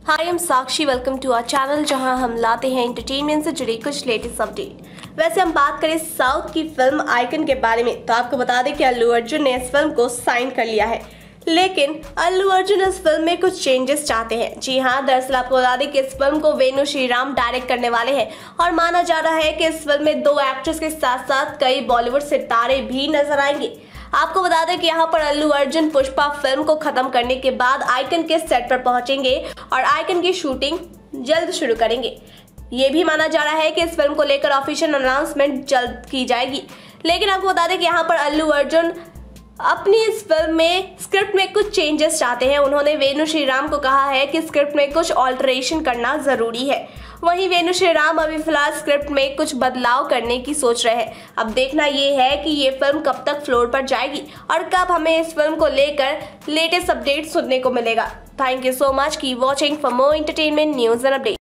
Hi I'm Sakshi welcome to our channel जहाँ हम लाते हैं एंटरटेनमेंट से जुड़ी कुछ लेटेस्ट अपडेट वैसे हम बात करें साउथ की फ़िल्म आइकन के बारे में तो आपको बता दें कि अल्लू अर्जुन ने इस फ़िल्म को साइन कर लिया है। लेकिन अल्लू अर्जुन इस फ़िल्म में कुछ चेंजेस चाहते हैं। जी हाँ दरअसल आपको बता दें कि इस फ़िल्म को वेणु श्रीराम डायरेक्ट करने वाले हैं। और माना जा रहा है कि इस फ़िल्म में दो एक्ट्रेस के साथ साथ कई बॉलीवुड सितारे भी नज़र आएँगे। आपको बता दें कि यहाँ पर अल्लू अर्जुन पुष्पा फ़िल्म को खत्म करने के बाद आइकन के सेट पर पहुँचेंगे और आइकन की शूटिंग जल्द शुरू करेंगे। ये भी माना जा रहा है कि इस फ़िल्म को लेकर ऑफिशियल अनाउंसमेंट जल्द की जाएगी। लेकिन आपको बता दें कि यहाँ पर अल्लू अर्जुन अपनी इस फ़िल्म में स्क्रिप्ट में कुछ चेंजेस चाहते हैं। उन्होंने वेणु श्रीराम को कहा है कि स्क्रिप्ट में कुछ ऑल्टरेशन करना ज़रूरी है। वहीं वेणु श्रीराम अभी फ़िलहाल स्क्रिप्ट में कुछ बदलाव करने की सोच रहे हैं। अब देखना ये है कि ये फ़िल्म कब तक फ्लोर पर जाएगी और कब हमें इस फ़िल्म को लेकर लेटेस्ट अपडेट सुनने को मिलेगा। थैंक यू सो मच की watching for more entertainment news and update